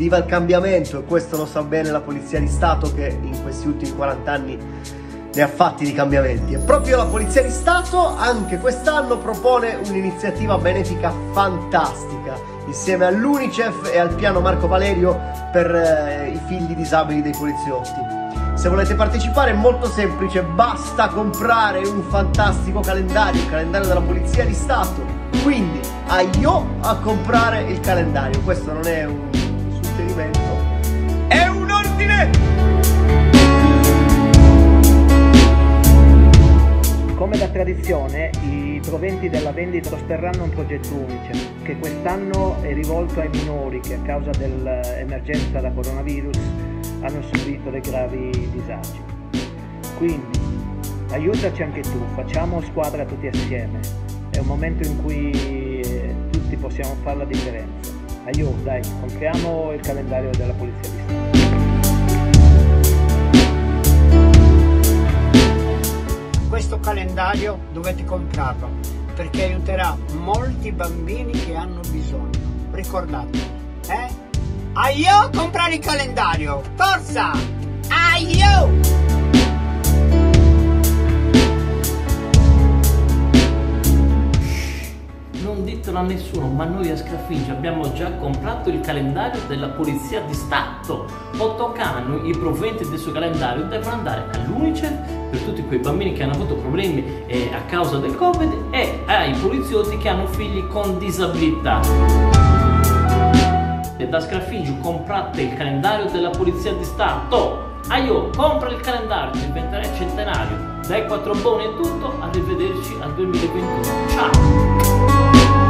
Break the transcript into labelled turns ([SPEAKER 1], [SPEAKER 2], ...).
[SPEAKER 1] viva il cambiamento e questo lo sa bene la Polizia di Stato che in questi ultimi 40 anni ne ha fatti di cambiamenti. E proprio la Polizia di Stato anche quest'anno propone un'iniziativa benefica fantastica insieme all'UNICEF e al piano Marco Valerio per eh, i figli disabili dei poliziotti. Se volete partecipare è molto semplice, basta comprare un fantastico calendario, il calendario della Polizia di Stato. Quindi a io a comprare il calendario. Questo non è un suggerimento, è un ordine!
[SPEAKER 2] Come da tradizione, i proventi della vendita sosterranno un progetto unice che quest'anno è rivolto ai minori che a causa dell'emergenza da coronavirus hanno subito dei gravi disagi. Quindi aiutaci anche tu, facciamo squadra tutti assieme. È un momento in cui eh, tutti possiamo fare la differenza. Aiuto, dai, compriamo il calendario della Polizia di Stato.
[SPEAKER 3] Questo calendario dovete comprarlo perché aiuterà molti bambini che hanno bisogno. Ricordatevi, eh? Aio comprare il calendario! Forza! Aio!
[SPEAKER 4] Non ditelo a nessuno, ma noi a Scaffingio abbiamo già comprato il calendario della Polizia di Stato. Ottocano i proventi del suo calendario devono andare all'Unicef per tutti quei bambini che hanno avuto problemi eh, a causa del Covid e ai poliziotti che hanno figli con disabilità e da Scraffigio comprate il calendario della Polizia di Stato. Aio, compra il calendario del centenario, dai quattro buoni e tutto, arrivederci al 2021. Ciao!